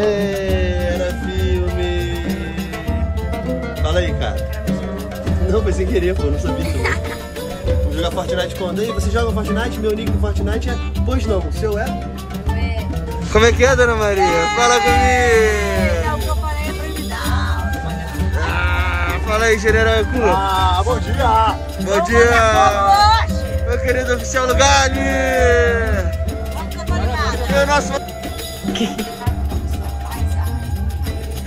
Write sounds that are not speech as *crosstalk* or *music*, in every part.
É, era filme. Fala aí, cara. Não, foi sem querer, pô, não sabia tudo. Vamos jogar Fortnite quando? Aí, você joga Fortnite? Meu nick no Fortnite é. Pois não, o seu é? Como é que é, dona Maria? Fala comigo! É o que eu falei pra ele dar. Ah, fala aí, Generaicu. Ah, bom dia! Bom dia! Meu querido oficial do Gali! E o nosso. *laughs*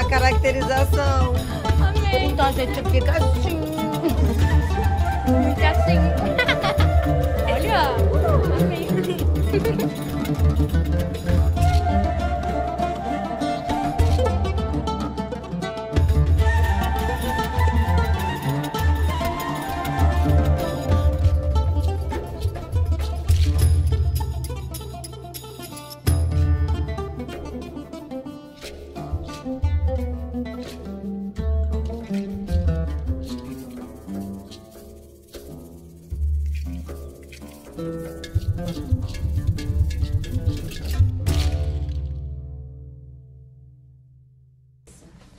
a caracterização. Amei. Então a gente fica assim.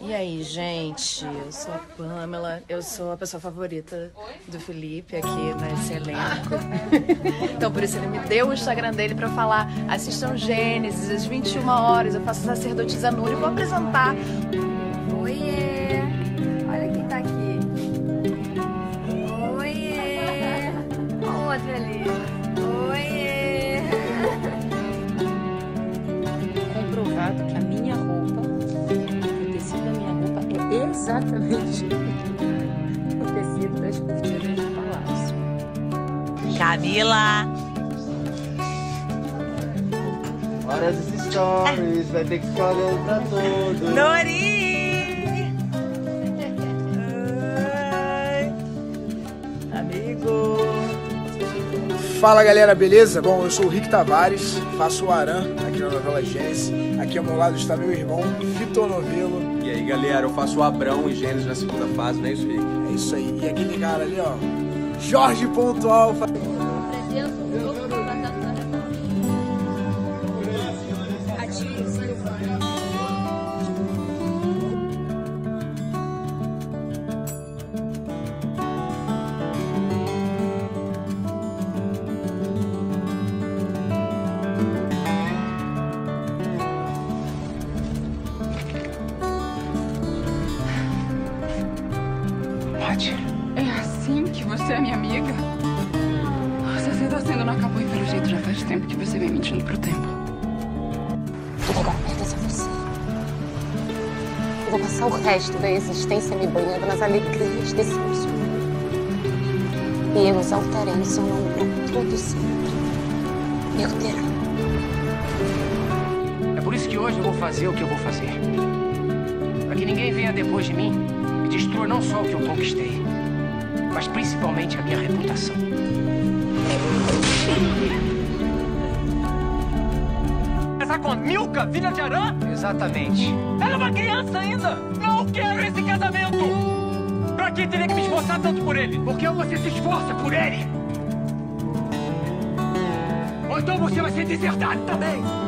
E aí, gente? Eu sou a Pamela, eu sou a pessoa favorita do Felipe aqui nesse elenco. *laughs* então, por isso, ele me deu o Instagram dele pra falar: assistam Gênesis às 21 horas. Eu faço sacerdotisa Núria e vou apresentar. Exatamente o tecido das cortinas do palácio. Camila! Olha as stories, vai ter que ficar olhando pra todos. Nori! *laughs* Amigo! Fala galera, beleza? Bom, eu sou o Rick Tavares, faço o Aran aqui na novela Gênesis. Aqui ao meu lado está meu irmão, Vitor Novelo. E aí, galera, eu faço o Abrão e Gênesis na segunda fase, não é isso, Rick? É isso aí. E aquele cara ali, ó, Jorge Pontual. Pode. É assim que você é minha amiga? Você sendo assim não acabou e pelo jeito já faz tempo que você vem mentindo pro tempo. Eu vou dar perdas a você. Eu vou passar o resto da existência me banhando nas alegrias desse mundo. E eu exaltarei o seu nome para todo sempre. Meu Deus. É por isso que hoje eu vou fazer o que eu vou fazer. Para que ninguém venha depois de mim destrua não só o que eu conquistei, mas principalmente a minha reputação. Casar com a Milka, filha de Arã? Exatamente. Ela é uma criança ainda! Não quero esse casamento! Pra que teria que me esforçar tanto por ele? Por que você se esforça por ele? Ou então você vai ser desertado também!